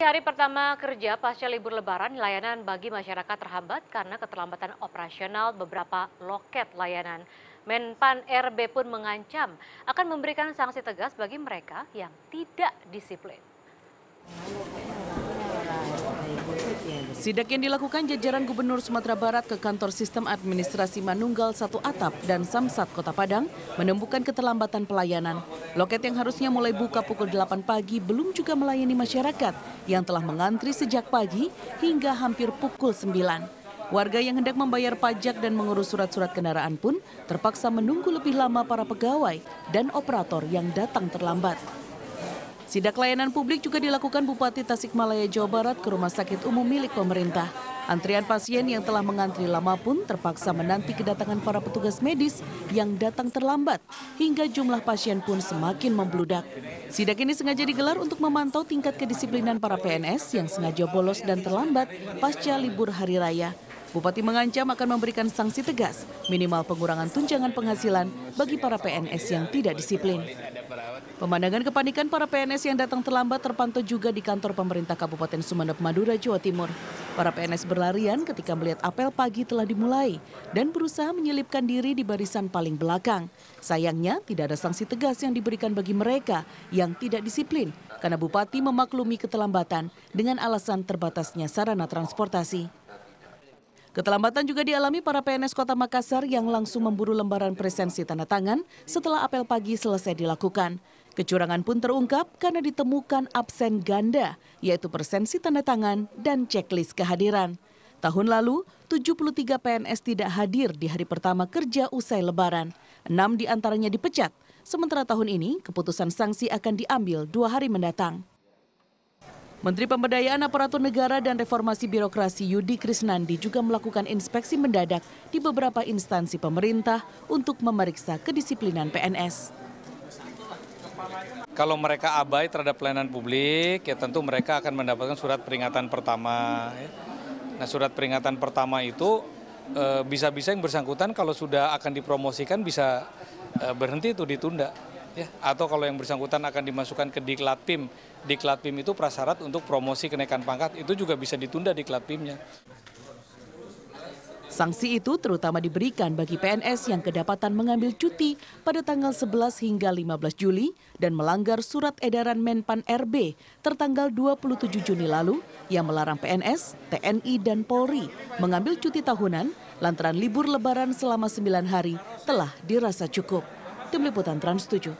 Hari pertama kerja pasca libur lebaran, layanan bagi masyarakat terhambat karena keterlambatan operasional beberapa loket layanan. Menpan RB pun mengancam akan memberikan sanksi tegas bagi mereka yang tidak disiplin. Sidak yang dilakukan jajaran Gubernur Sumatera Barat ke kantor sistem administrasi Manunggal Satu Atap dan Samsat Kota Padang menemukan keterlambatan pelayanan. Loket yang harusnya mulai buka pukul 8 pagi belum juga melayani masyarakat yang telah mengantri sejak pagi hingga hampir pukul 9. Warga yang hendak membayar pajak dan mengurus surat-surat kendaraan pun terpaksa menunggu lebih lama para pegawai dan operator yang datang terlambat. Sidak layanan publik juga dilakukan Bupati Tasikmalaya Jawa Barat ke rumah sakit umum milik pemerintah. Antrian pasien yang telah mengantri lama pun terpaksa menanti kedatangan para petugas medis yang datang terlambat hingga jumlah pasien pun semakin membludak. Sidak ini sengaja digelar untuk memantau tingkat kedisiplinan para PNS yang sengaja bolos dan terlambat pasca libur hari raya. Bupati mengancam akan memberikan sanksi tegas, minimal pengurangan tunjangan penghasilan bagi para PNS yang tidak disiplin. Pemandangan kepanikan para PNS yang datang terlambat terpantau juga di kantor pemerintah Kabupaten Sumeneb, Madura, Jawa Timur. Para PNS berlarian ketika melihat apel pagi telah dimulai dan berusaha menyelipkan diri di barisan paling belakang. Sayangnya tidak ada sanksi tegas yang diberikan bagi mereka yang tidak disiplin karena Bupati memaklumi keterlambatan dengan alasan terbatasnya sarana transportasi. Keterlambatan juga dialami para PNS Kota Makassar yang langsung memburu lembaran presensi tanda tangan setelah apel pagi selesai dilakukan. Kecurangan pun terungkap karena ditemukan absen ganda, yaitu presensi tanda tangan dan checklist kehadiran. Tahun lalu, 73 PNS tidak hadir di hari pertama kerja usai lebaran. Enam di antaranya dipecat. Sementara tahun ini, keputusan sanksi akan diambil dua hari mendatang. Menteri Pemberdayaan Aparatur Negara dan Reformasi Birokrasi Yudi Krisnandi juga melakukan inspeksi mendadak di beberapa instansi pemerintah untuk memeriksa kedisiplinan PNS. Kalau mereka abai terhadap pelayanan publik, ya tentu mereka akan mendapatkan surat peringatan pertama. ya. Nah surat peringatan pertama itu eh, bisa-bisa yang bersangkutan kalau sudah akan dipromosikan bisa eh, berhenti itu ditunda. Ya, atau kalau yang bersangkutan akan dimasukkan ke Diklat PIM, Diklat PIM itu prasyarat untuk promosi kenaikan pangkat, itu juga bisa ditunda Diklat PIM-nya. Sanksi itu terutama diberikan bagi PNS yang kedapatan mengambil cuti pada tanggal 11 hingga 15 Juli dan melanggar surat edaran Menpan RB tertanggal 27 Juni lalu yang melarang PNS, TNI, dan Polri mengambil cuti tahunan lantaran libur lebaran selama 9 hari telah dirasa cukup. Tim Liputan Trans 7.